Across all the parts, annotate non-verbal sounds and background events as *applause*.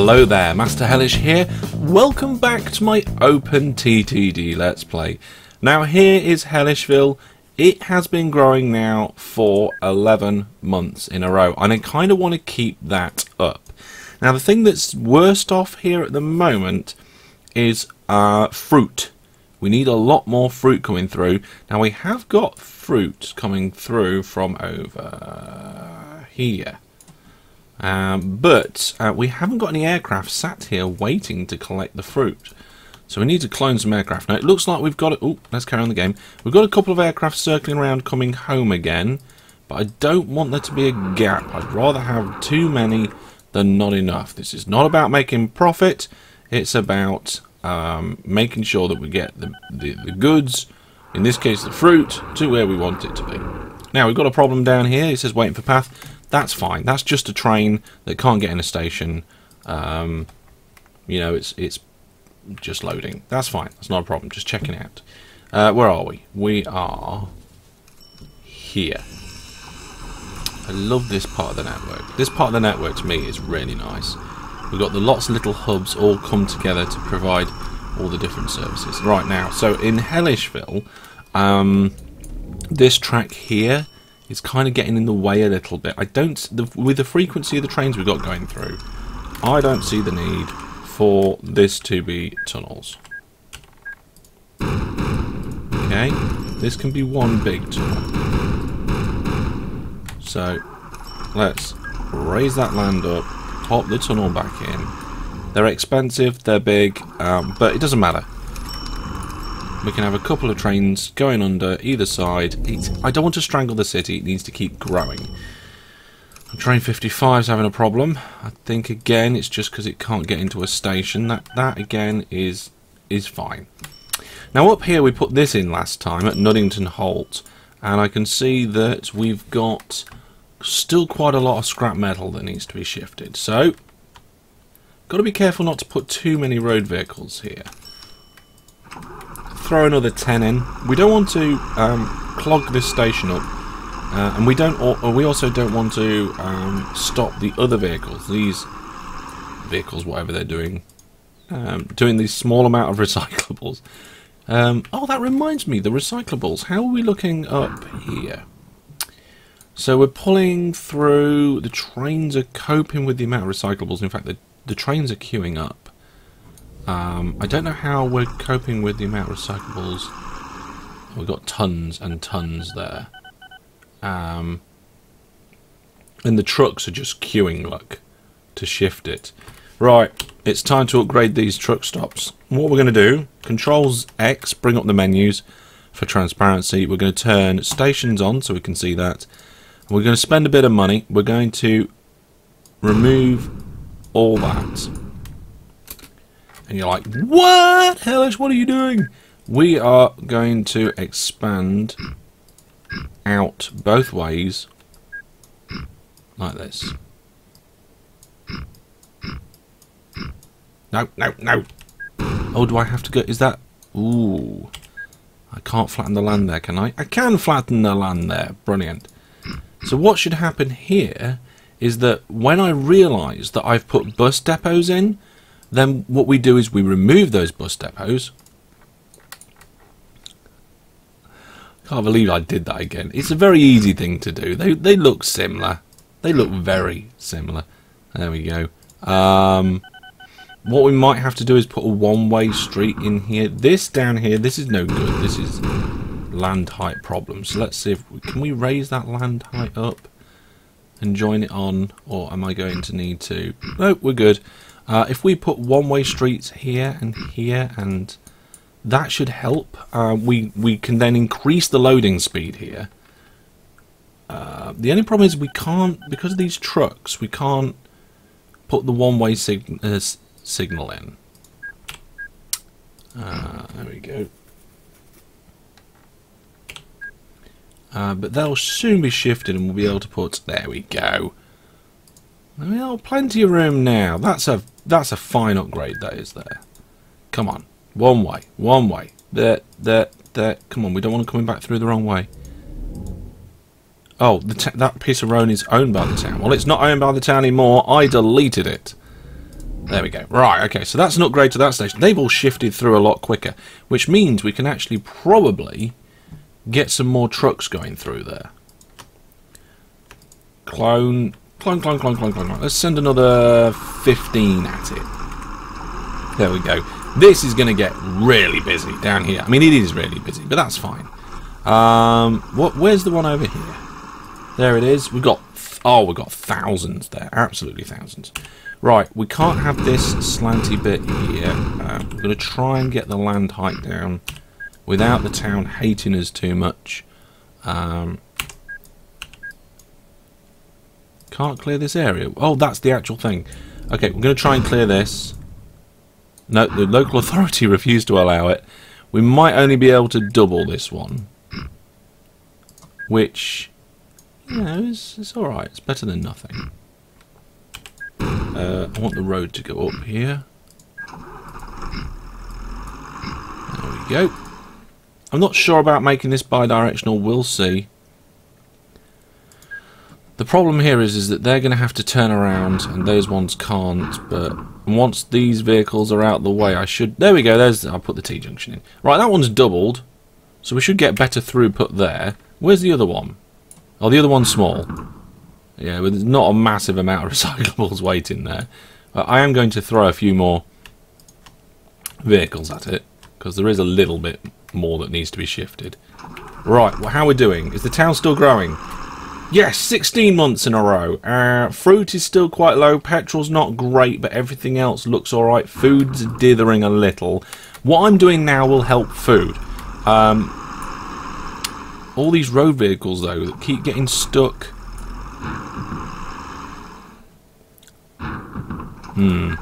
Hello there, Master Hellish here. Welcome back to my Open TTD Let's Play. Now here is Hellishville. It has been growing now for 11 months in a row, and I kind of want to keep that up. Now the thing that's worst off here at the moment is uh, fruit. We need a lot more fruit coming through. Now we have got fruit coming through from over here. Um, but uh, we haven't got any aircraft sat here waiting to collect the fruit. So we need to clone some aircraft. Now it looks like we've got it. Oh, let's carry on the game. We've got a couple of aircraft circling around coming home again. But I don't want there to be a gap. I'd rather have too many than not enough. This is not about making profit. It's about um, making sure that we get the, the, the goods, in this case the fruit, to where we want it to be. Now we've got a problem down here. It says waiting for path. That's fine. That's just a train that can't get in a station. Um, you know, it's it's just loading. That's fine. That's not a problem. Just checking out. Uh, where are we? We are here. I love this part of the network. This part of the network to me is really nice. We've got the lots of little hubs all come together to provide all the different services. Right now, so in Hellishville, um, this track here is kind of getting in the way a little bit. I don't, the, with the frequency of the trains we've got going through, I don't see the need for this to be tunnels. Okay, this can be one big tunnel. So, let's raise that land up, pop the tunnel back in. They're expensive, they're big, um, but it doesn't matter. We can have a couple of trains going under either side. I don't want to strangle the city, it needs to keep growing. Train 55 is having a problem. I think again it's just because it can't get into a station. That that again is is fine. Now up here we put this in last time at Nuddington Holt and I can see that we've got still quite a lot of scrap metal that needs to be shifted. So got to be careful not to put too many road vehicles here. Throw another 10 in. We don't want to um, clog this station up uh, and we don't. We also don't want to um, stop the other vehicles. These vehicles, whatever they're doing, um, doing these small amount of recyclables. Um, oh, that reminds me, the recyclables. How are we looking up here? So we're pulling through. The trains are coping with the amount of recyclables. In fact, the the trains are queuing up. Um, I don't know how we're coping with the amount of recyclables. We've got tons and tons there. Um, and the trucks are just queuing, look, to shift it. Right, it's time to upgrade these truck stops. What we're going to do, Controls X, bring up the menus for transparency. We're going to turn stations on so we can see that. We're going to spend a bit of money. We're going to remove all that. And you're like, what? Hellish, what are you doing? We are going to expand out both ways like this. No, no, no. Oh, do I have to go? Is that... Ooh. I can't flatten the land there, can I? I can flatten the land there. Brilliant. So what should happen here is that when I realise that I've put bus depots in, then what we do is we remove those bus depots Can't believe I did that again. It's a very easy thing to do. They they look similar. They look very similar. There we go. Um, what we might have to do is put a one-way street in here. This down here, this is no good. This is land height problem. So let's see if we, can we raise that land height up and join it on, or am I going to need to? No, we're good. Uh, if we put one-way streets here and here and that should help. Uh, we, we can then increase the loading speed here. Uh, the only problem is we can't, because of these trucks, we can't put the one-way sig uh, signal in. Uh, there we go. Uh, but they'll soon be shifted and we'll be able to put... There we go. We have plenty of room now. That's a that's a fine upgrade that is there. Come on. One way. One way. There, there, there. Come on, we don't want to come back through the wrong way. Oh, that piece of road is owned by the town. Well, it's not owned by the town anymore. I deleted it. There we go. Right, okay, so that's an upgrade to that station. They've all shifted through a lot quicker, which means we can actually probably get some more trucks going through there. Clone, clone, clone, clone, clone, clone. Let's send another 15 at it. There we go. This is going to get really busy down here. I mean, it is really busy, but that's fine. Um, what? Where's the one over here? There it is. We've got, oh, we've got thousands there. Absolutely thousands. Right, we can't have this slanty bit here. Uh, we're going to try and get the land height down without the town hating us too much. Um, can't clear this area. Oh, that's the actual thing. Okay, we're going to try and clear this. No, the local authority *laughs* refused to allow it. We might only be able to double this one. Which, you know, is, is alright. It's better than nothing. Uh, I want the road to go up here. There we go. I'm not sure about making this bi-directional. We'll see. The problem here is, is that they're going to have to turn around and those ones can't. But once these vehicles are out the way, I should... There we go. There's. I'll put the T-junction in. Right, that one's doubled. So we should get better throughput there. Where's the other one? Oh, the other one's small. Yeah, but there's not a massive amount of *laughs* recyclables waiting there. I am going to throw a few more vehicles at it. Because there is a little bit more that needs to be shifted. Right, well, how are we doing? Is the town still growing? Yes, 16 months in a row. Uh, fruit is still quite low. Petrol's not great, but everything else looks alright. Food's dithering a little. What I'm doing now will help food. Um, all these road vehicles, though, that keep getting stuck. Hmm.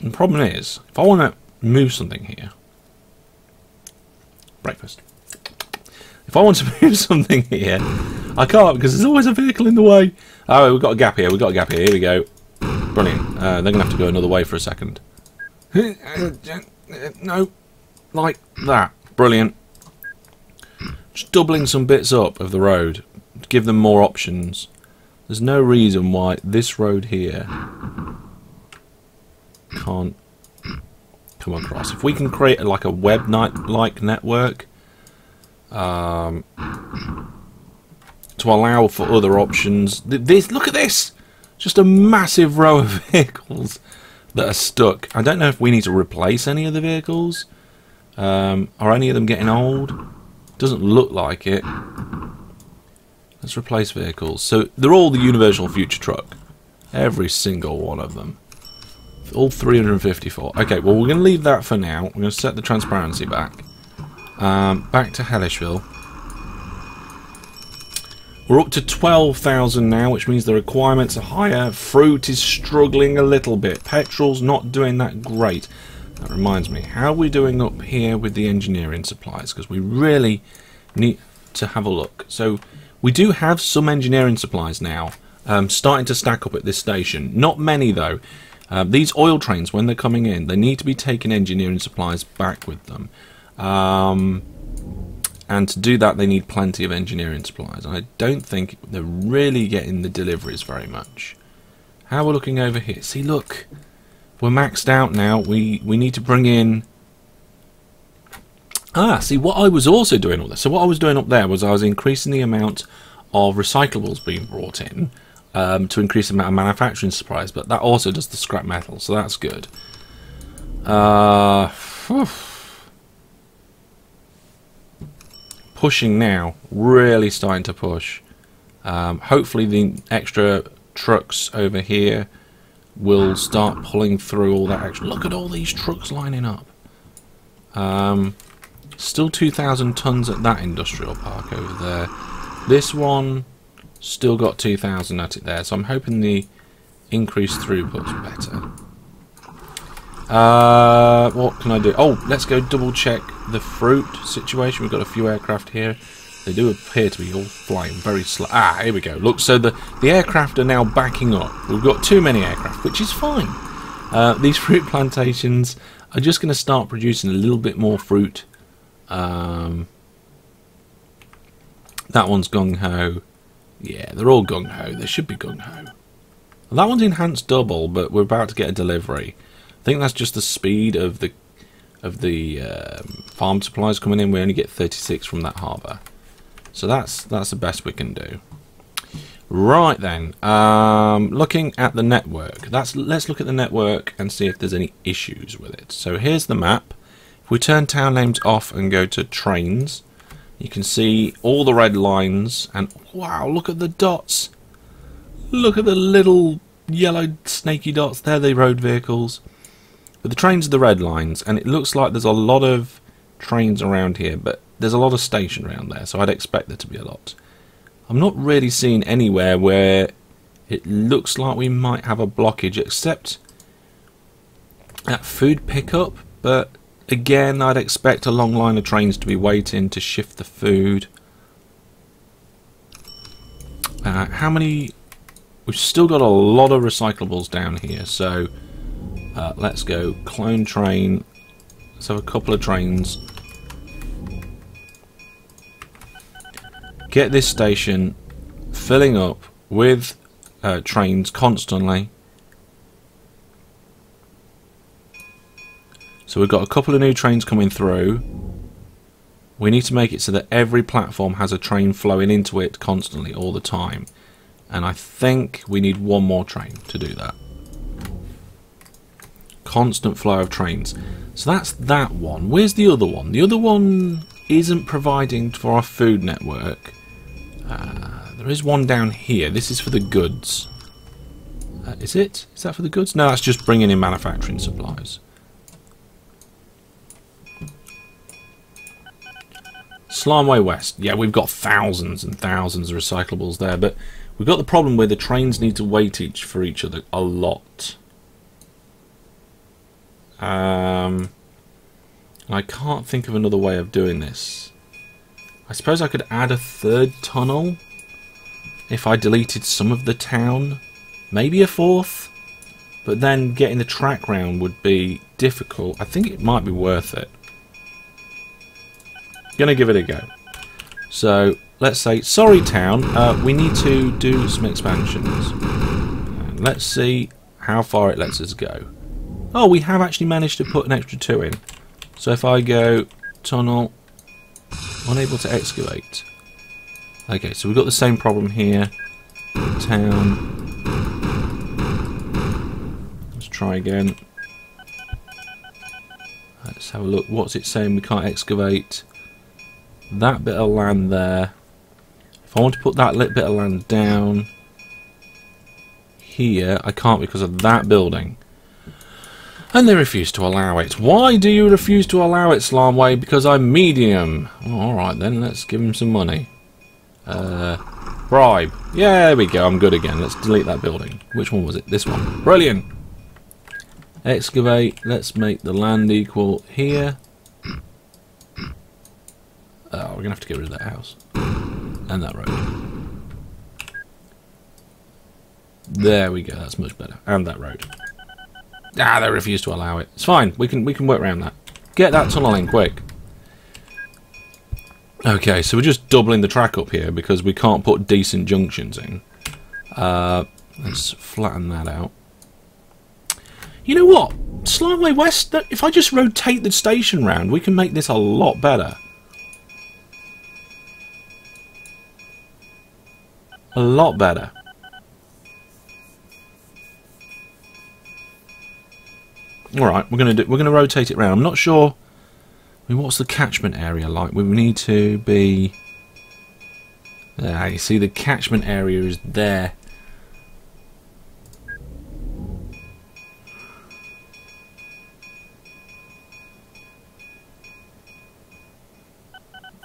The problem is, if I want to move something here, breakfast. If I want to *laughs* move something here, I can't because there's always a vehicle in the way. Oh, we've got a gap here. We've got a gap here. Here we go. Brilliant. Uh, they're going to have to go another way for a second. *coughs* No. Like that. Brilliant. Just doubling some bits up of the road. To give them more options. There's no reason why this road here can't come across. If we can create like a web night like network um, to allow for other options. This look at this, just a massive row of *laughs* vehicles that are stuck. I don't know if we need to replace any of the vehicles. Um, are any of them getting old? Doesn't look like it. Let's replace vehicles. So they're all the Universal Future Truck. Every single one of them. All 354. Okay, well, we're going to leave that for now. We're going to set the transparency back. Um, back to Hellishville. We're up to 12,000 now, which means the requirements are higher. Fruit is struggling a little bit. Petrol's not doing that great. That reminds me, how are we doing up here with the engineering supplies? Because we really need to have a look. So we do have some engineering supplies now um, starting to stack up at this station. Not many though. Uh, these oil trains, when they're coming in, they need to be taking engineering supplies back with them. Um, and to do that, they need plenty of engineering supplies. I don't think they're really getting the deliveries very much. How we're looking over here. See, look. We're maxed out now. We, we need to bring in... Ah, see, what I was also doing all this. So what I was doing up there was I was increasing the amount of recyclables being brought in um, to increase the amount of manufacturing supplies, but that also does the scrap metal, so that's good. Uh, pushing now, really starting to push. Um, hopefully the extra trucks over here will start pulling through all that extra. Look at all these trucks lining up. Um, still 2,000 tons at that industrial park over there. This one Still got 2,000 at it there, so I'm hoping the increased throughput's better. Uh, what can I do? Oh, let's go double check the fruit situation. We've got a few aircraft here. They do appear to be all flying very slow. Ah, here we go. Look, so the, the aircraft are now backing up. We've got too many aircraft, which is fine. Uh, *laughs* these fruit plantations are just going to start producing a little bit more fruit. Um, That one's gung ho. Yeah, they're all gung ho. They should be gung ho. That one's enhanced double, but we're about to get a delivery. I think that's just the speed of the of the um, farm supplies coming in. We only get 36 from that harbour, so that's that's the best we can do. Right then, um, looking at the network. That's let's look at the network and see if there's any issues with it. So here's the map. If we turn town names off and go to trains, you can see all the red lines and wow, look at the dots. Look at the little yellow snaky dots. They're the road vehicles. But the trains are the red lines, and it looks like there's a lot of trains around here, but there's a lot of station around there, so I'd expect there to be a lot. I'm not really seeing anywhere where it looks like we might have a blockage except at food pickup but again I'd expect a long line of trains to be waiting to shift the food. Uh, how many we've still got a lot of recyclables down here so uh, let's go clone train. Let's have a couple of trains. Get this station filling up with uh, trains constantly. So we've got a couple of new trains coming through. We need to make it so that every platform has a train flowing into it constantly all the time. And I think we need one more train to do that. Constant flow of trains. So that's that one. Where's the other one? The other one isn't providing for our food network. Uh, there is one down here. This is for the goods. Uh, is it? Is that for the goods? No, that's just bringing in manufacturing supplies. Slimeway West. Yeah, we've got thousands and thousands of recyclables there, but we've got the problem where the trains need to wait each for each other a lot. Um, I can't think of another way of doing this. I suppose I could add a third tunnel if I deleted some of the town. Maybe a fourth. But then getting the track round would be difficult. I think it might be worth it. Gonna give it a go. So, let's say, sorry town, uh, we need to do some expansions. And let's see how far it lets us go. Oh, we have actually managed to put an extra two in. So if I go tunnel Unable to excavate. Okay, so we've got the same problem here. Town. Let's try again. Let's have a look. What's it saying? We can't excavate. That bit of land there. If I want to put that little bit of land down here, I can't because of that building. And they refuse to allow it. Why do you refuse to allow it, Slamway? Because I'm medium. Oh, Alright then, let's give him some money. Uh, bribe. Yeah, there we go, I'm good again. Let's delete that building. Which one was it? This one. Brilliant! Excavate. Let's make the land equal here. Oh, we're to have to get rid of that house. *clears throat* And that road. There we go, that's much better. And that road. Ah, they refuse to allow it. It's fine. We can we can work around that. Get that tunnel in quick. Okay, so we're just doubling the track up here because we can't put decent junctions in. Uh, let's flatten that out. You know what? Slightly west, if I just rotate the station round, we can make this a lot better. A lot better. All right, we're gonna do. We're gonna rotate it around. I'm not sure. I mean, what's the catchment area like? We need to be. Ah, you see, the catchment area is there.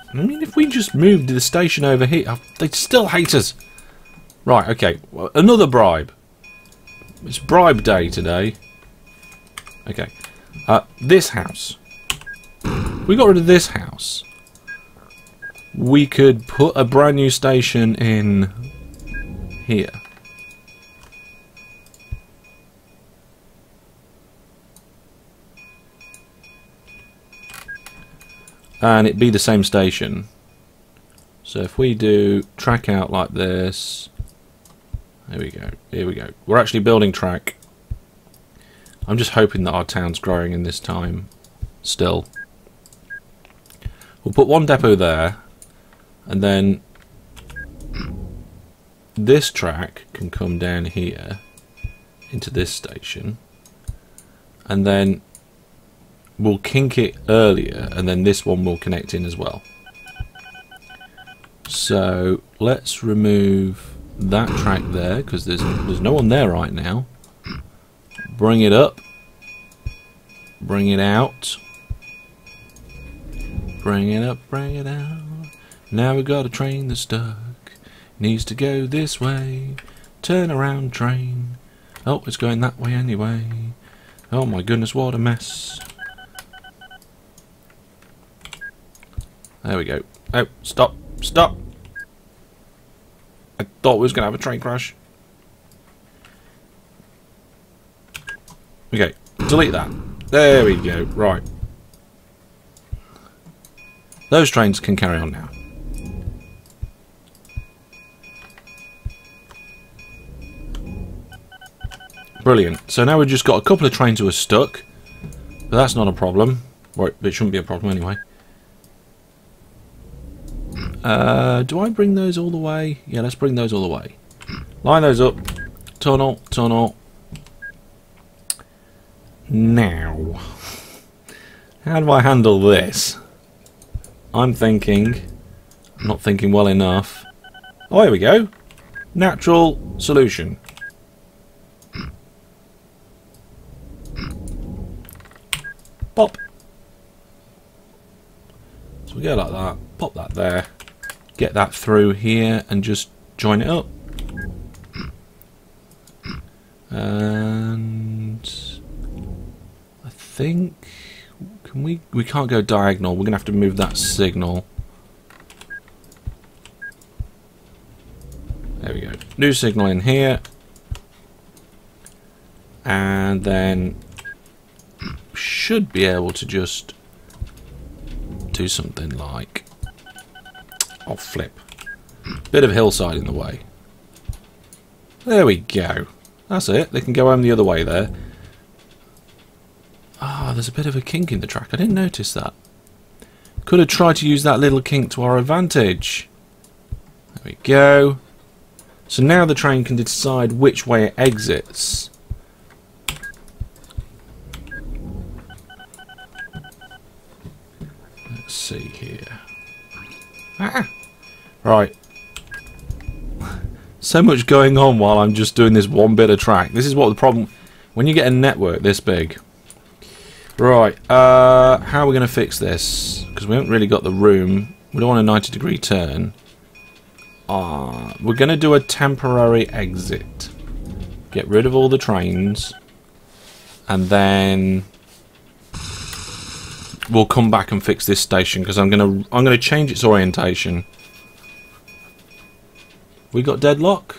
I mean, if we just moved the station over here, they'd still hate us. Right, okay. Well, another bribe. It's bribe day today. Okay. Uh, this house. we got rid of this house. We could put a brand new station in here. And it'd be the same station. So if we do track out like this, there we go, here we go. We're actually building track. I'm just hoping that our town's growing in this time still. We'll put one depot there, and then this track can come down here into this station, and then we'll kink it earlier, and then this one will connect in as well. So let's remove that track there because there's there's no one there right now. Bring it up. Bring it out. Bring it up, bring it out. Now we got a train that's stuck. Needs to go this way. Turn around train. Oh, it's going that way anyway. Oh my goodness, what a mess. There we go. Oh, stop, stop. I thought we was going to have a train crash. Okay, delete that. There we go, right. Those trains can carry on now. Brilliant. So now we've just got a couple of trains who are stuck. But that's not a problem. Right, it shouldn't be a problem anyway. Uh, do I bring those all the way? Yeah, let's bring those all the way. Line those up. Tunnel, tunnel. Now, how do I handle this? I'm thinking, I'm not thinking well enough. Oh, here we go. Natural solution. Pop. So we go like that. Pop that there. Get that through here and just join it up. And I think can we we can't go diagonal. We're gonna have to move that signal. There we go. New signal in here. And then should be able to just do something like I'll flip. Bit of hillside in the way. There we go. That's it. They can go home the other way there. Ah, oh, there's a bit of a kink in the track. I didn't notice that. Could have tried to use that little kink to our advantage. There we go. So now the train can decide which way it exits. Let's see here. Ah! Right. so much going on while I'm just doing this one bit of track. This is what the problem... When you get a network this big... Right, uh, how are we going to fix this? Because we haven't really got the room. We don't want a 90 degree turn. Uh, we're going to do a temporary exit. Get rid of all the trains. And then we'll come back and fix this station because I'm going to I'm going to change its orientation. We got deadlock?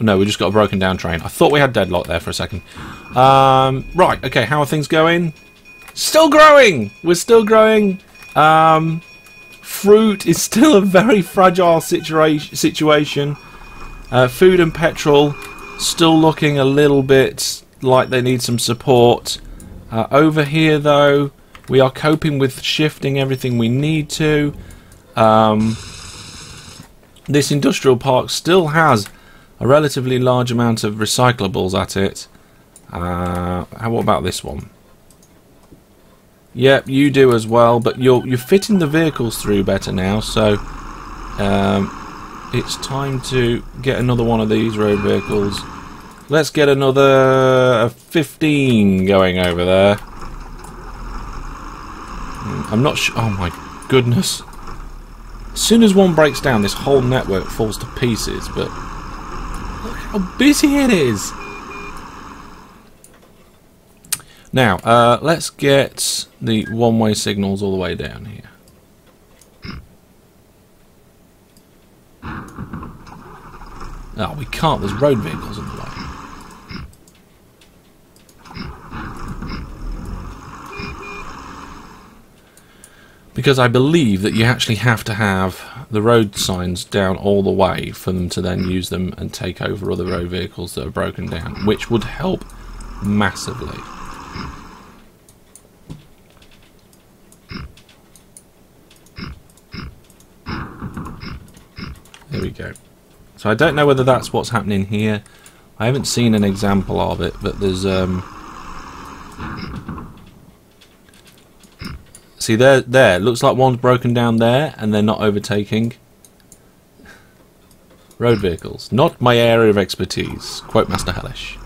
No, we just got a broken down train. I thought we had deadlock there for a second. Um, right, okay, how are things going? Still growing! We're still growing. Um, fruit is *laughs* still a very fragile situa situation. Uh, food and petrol still looking a little bit like they need some support. Uh, over here, though, we are coping with shifting everything we need to. Um, this industrial park still has a relatively large amount of recyclables at it. Uh, how what about this one? Yep, you do as well, but you're you're fitting the vehicles through better now, so um, it's time to get another one of these road vehicles. Let's get another 15 going over there. Hmm, I'm not sure. Oh my goodness. As soon as one breaks down, this whole network falls to pieces, but look how busy it is. Now, uh, let's get the one-way signals all the way down here. Oh, we can't. There's road vehicles in the way. Because I believe that you actually have to have the road signs down all the way for them to then use them and take over other road vehicles that are broken down, which would help massively. There we go. So I don't know whether that's what's happening here. I haven't seen an example of it, but there's um See there there looks like one's broken down there and they're not overtaking. Road vehicles. Not my area of expertise. Quote Master Hellish.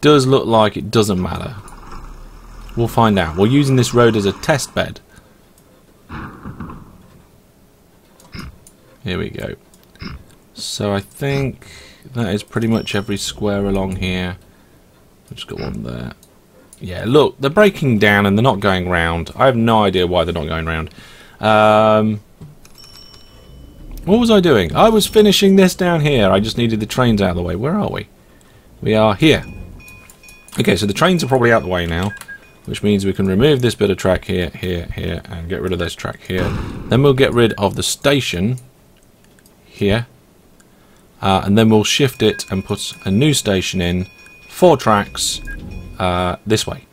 Does look like it doesn't matter. We'll find out. We're using this road as a test bed. Here we go. So I think that is pretty much every square along here. I've just got one there. Yeah, look, they're breaking down and they're not going round. I have no idea why they're not going round. Um, what was I doing? I was finishing this down here. I just needed the trains out of the way. Where are we? We are here. Okay, so the trains are probably out of the way now, which means we can remove this bit of track here, here, here, and get rid of this track here. Then we'll get rid of the station here. Uh, and then we'll shift it and put a new station in, four tracks, uh, this way.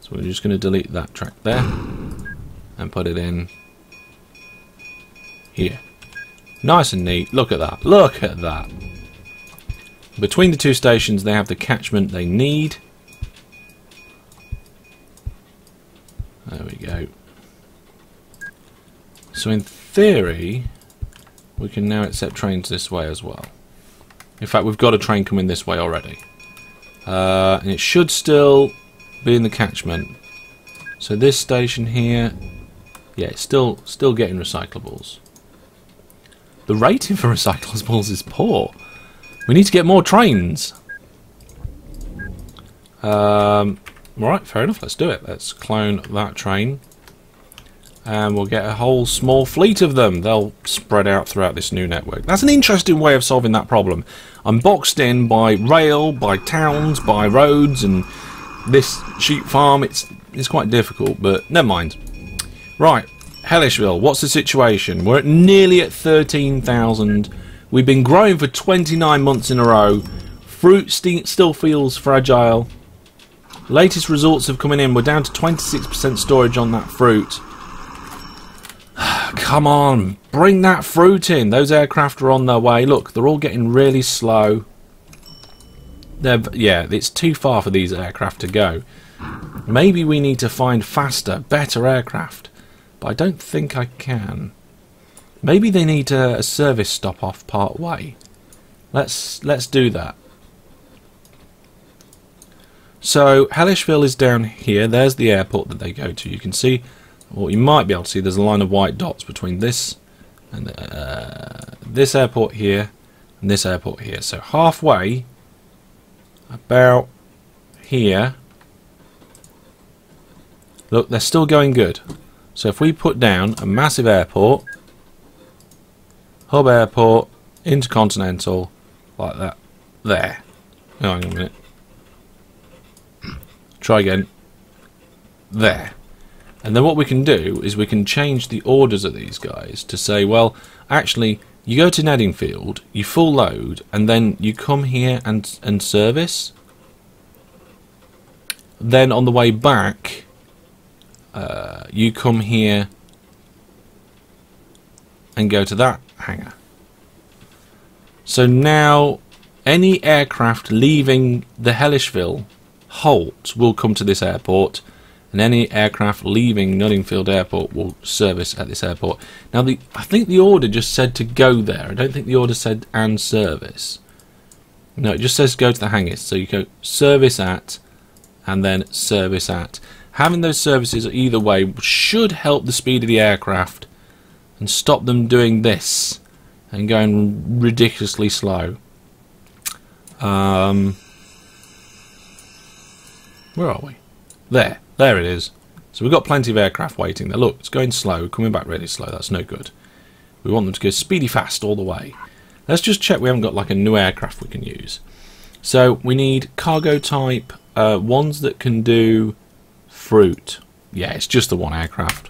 So we're just going to delete that track there and put it in here. Nice and neat. Look at that. Look at that. Between the two stations they have the catchment they need. There we go. So in theory we can now accept trains this way as well. In fact, we've got a train coming this way already. Uh, and it should still be in the catchment. So this station here, yeah, it's still still getting recyclables. The rating for *laughs* recyclables is poor. We need to get more trains. Um, Alright, fair enough, let's do it. Let's clone that train and we'll get a whole small fleet of them. They'll spread out throughout this new network. That's an interesting way of solving that problem. I'm boxed in by rail, by towns, by roads, and this sheep farm, it's, it's quite difficult, but never mind. Right, Hellishville, what's the situation? We're at nearly at 13,000. We've been growing for 29 months in a row. Fruit st still feels fragile. Latest results have come in. We're down to 26% storage on that fruit. Come on, bring that fruit in. Those aircraft are on their way. Look, they're all getting really slow. They're, yeah, it's too far for these aircraft to go. Maybe we need to find faster, better aircraft. But I don't think I can. Maybe they need a, a service stop off part way. Let's let's do that. So Hellishville is down here. There's the airport that they go to. You can see what you might be able to see, there's a line of white dots between this and uh, this airport here and this airport here. So halfway, about here, look, they're still going good. So if we put down a massive airport, hub airport, intercontinental, like that, there. hang on a minute. Try again. There. And then what we can do is we can change the orders of these guys to say, well, actually, you go to Neddingfield, you full load, and then you come here and, and service. Then on the way back, uh, you come here and go to that hangar. So now any aircraft leaving the Hellishville halt will come to this airport and any aircraft leaving Nuddingfield Airport will service at this airport. Now, the I think the order just said to go there. I don't think the order said and service. No, it just says go to the hangars. So you go service at and then service at. Having those services either way should help the speed of the aircraft and stop them doing this and going ridiculously slow. Um, where are we? There. There it is. So we've got plenty of aircraft waiting there. Look, it's going slow, coming back really slow. That's no good. We want them to go speedy fast all the way. Let's just check we haven't got like a new aircraft we can use. So we need cargo type, uh, ones that can do fruit. Yeah, it's just the one aircraft.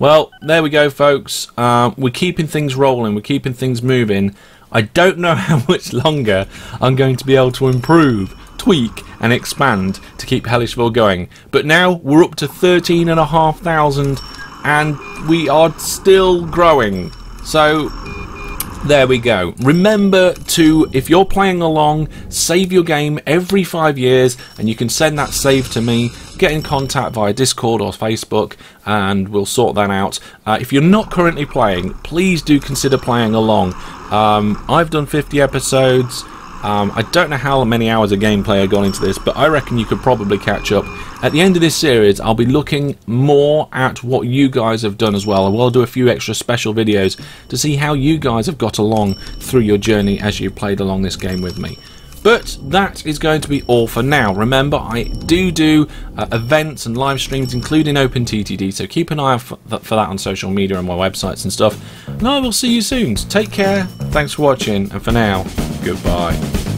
Well, there we go, folks. Um, we're keeping things rolling. We're keeping things moving. I don't know *laughs* how much longer I'm going to be able to improve, tweak, and expand to keep Hellishville going. But now we're up to 13,500 and we are still growing. So there we go. Remember to, if you're playing along, save your game every five years and you can send that save to me. Get in contact via Discord or Facebook and we'll sort that out. Uh, if you're not currently playing, please do consider playing along. Um, I've done 50 episodes. Um, I don't know how many hours of gameplay have gone into this, but I reckon you could probably catch up. At the end of this series, I'll be looking more at what you guys have done as well. I will do a few extra special videos to see how you guys have got along through your journey as you played along this game with me. But that is going to be all for now. Remember, I do do uh, events and live streams, including OpenTTD, so keep an eye out for that on social media and my websites and stuff. And I will see you soon. Take care, thanks for watching, and for now, goodbye.